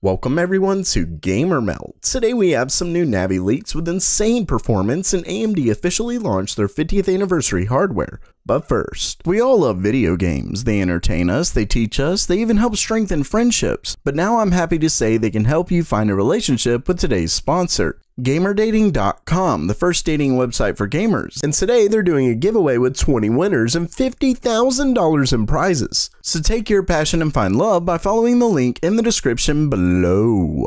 Welcome everyone to Gamer Meld. Today we have some new Navi leaks with insane performance and AMD officially launched their 50th anniversary hardware. But first, we all love video games. They entertain us, they teach us, they even help strengthen friendships. But now I'm happy to say they can help you find a relationship with today's sponsor. GamerDating.com, the first dating website for gamers. And today they're doing a giveaway with 20 winners and $50,000 in prizes. So take your passion and find love by following the link in the description below.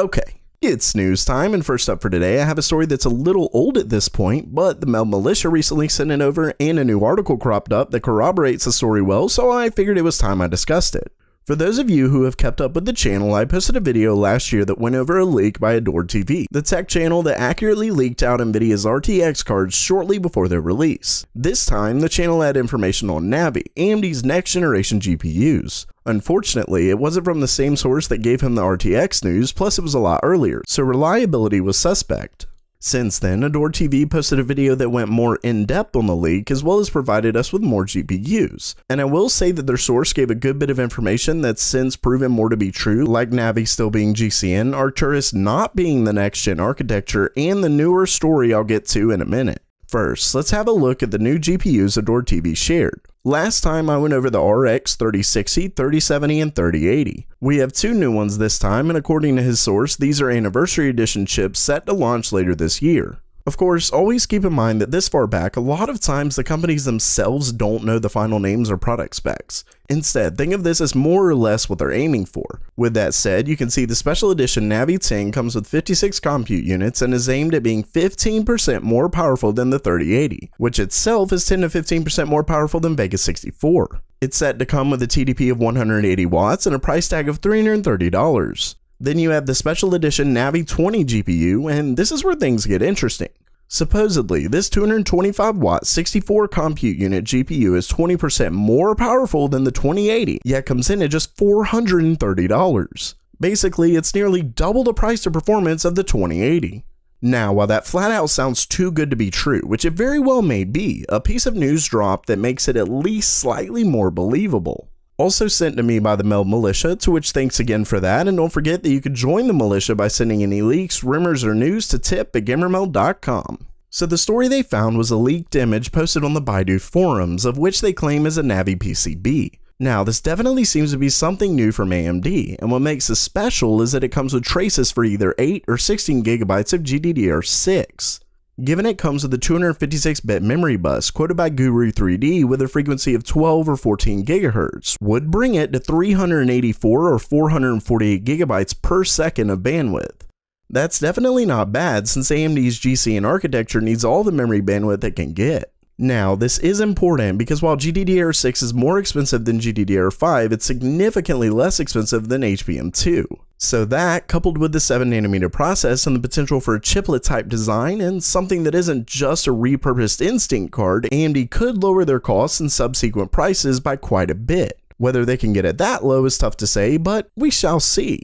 Okay, it's news time, and first up for today, I have a story that's a little old at this point, but the Meld Militia recently sent it over and a new article cropped up that corroborates the story well, so I figured it was time I discussed it. For those of you who have kept up with the channel, I posted a video last year that went over a leak by Adored TV, the tech channel that accurately leaked out Nvidia's RTX cards shortly before their release. This time, the channel had information on Navi, AMD's next generation GPUs. Unfortunately, it wasn't from the same source that gave him the RTX news, plus it was a lot earlier, so reliability was suspect. Since then, Adored TV posted a video that went more in depth on the leak as well as provided us with more GPUs. And I will say that their source gave a good bit of information that's since proven more to be true, like Navi still being GCN, Arcturus not being the next gen architecture, and the newer story I'll get to in a minute. First, let's have a look at the new GPUs Adored TV shared. Last time I went over the RX 3060, 3070, and 3080. We have two new ones this time, and according to his source, these are anniversary edition chips set to launch later this year. Of course, always keep in mind that this far back, a lot of times the companies themselves don't know the final names or product specs. Instead, think of this as more or less what they're aiming for. With that said, you can see the special edition Navi 10 comes with 56 compute units and is aimed at being 15% more powerful than the 3080, which itself is 10 to 15% more powerful than Vega 64. It's set to come with a TDP of 180 watts and a price tag of $330. Then you have the special edition Navi 20 GPU, and this is where things get interesting. Supposedly, this 225 watt 64 compute unit GPU is 20% more powerful than the 2080, yet comes in at just $430. Basically, it's nearly double the price of performance of the 2080. Now, while that flat out sounds too good to be true, which it very well may be, a piece of news dropped that makes it at least slightly more believable also sent to me by the Meld Militia, to which thanks again for that, and don't forget that you could join the militia by sending any leaks, rumors, or news to tip at gamermeld.com. So the story they found was a leaked image posted on the Baidu forums, of which they claim is a Navi PCB. Now, this definitely seems to be something new from AMD, and what makes this special is that it comes with traces for either 8 or 16 gigabytes of GDDR6 given it comes with a 256-bit memory bus quoted by Guru 3D with a frequency of 12 or 14 GHz, would bring it to 384 or 448 gigabytes per second of bandwidth. That's definitely not bad since AMD's GCN architecture needs all the memory bandwidth it can get. Now, this is important because while GDDR6 is more expensive than GDDR5, it's significantly less expensive than HBM2. So that, coupled with the 7nm process and the potential for a chiplet type design and something that isn't just a repurposed Instinct card, AMD could lower their costs and subsequent prices by quite a bit. Whether they can get it that low is tough to say, but we shall see.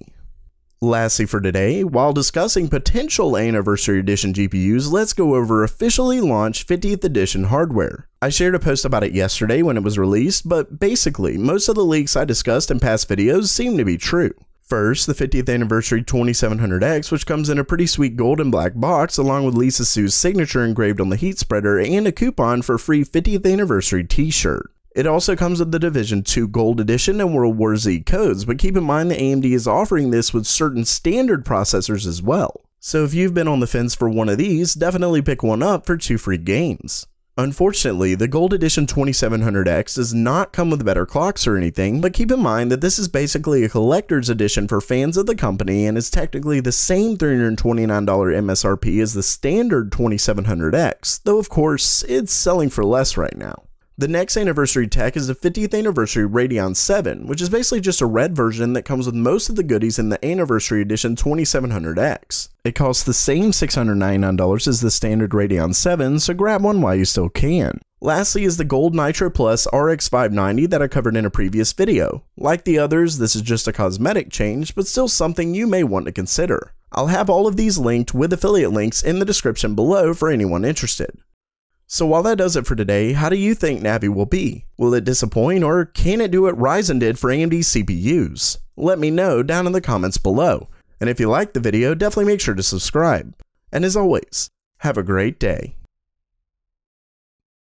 Lastly for today, while discussing potential Anniversary Edition GPUs, let's go over officially launched 50th Edition hardware. I shared a post about it yesterday when it was released, but basically, most of the leaks I discussed in past videos seem to be true. First, the 50th anniversary 2700X, which comes in a pretty sweet gold and black box, along with Lisa Su's signature engraved on the heat spreader and a coupon for a free 50th anniversary t-shirt. It also comes with the Division 2 Gold Edition and World War Z codes, but keep in mind that AMD is offering this with certain standard processors as well. So if you've been on the fence for one of these, definitely pick one up for two free games. Unfortunately, the Gold Edition 2700X does not come with better clocks or anything, but keep in mind that this is basically a collector's edition for fans of the company and is technically the same $329 MSRP as the standard 2700X, though of course, it's selling for less right now. The next anniversary tech is the 50th anniversary Radeon 7, which is basically just a red version that comes with most of the goodies in the anniversary edition 2700X. It costs the same $699 as the standard Radeon 7, so grab one while you still can. Lastly is the Gold Nitro Plus RX 590 that I covered in a previous video. Like the others, this is just a cosmetic change, but still something you may want to consider. I'll have all of these linked with affiliate links in the description below for anyone interested. So while that does it for today, how do you think Navi will be? Will it disappoint or can it do what Ryzen did for AMD CPUs? Let me know down in the comments below. And if you liked the video, definitely make sure to subscribe. And as always, have a great day.